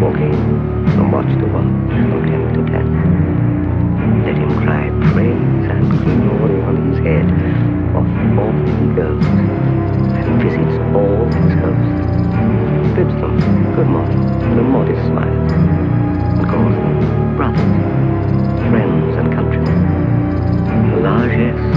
walking, so much to world, no tempt to catch. Let him cry praise and glory on his head of all he goes, and visits all his hosts, bids them good morning with a modest smile, and calls them brothers, friends and countrymen. Largesse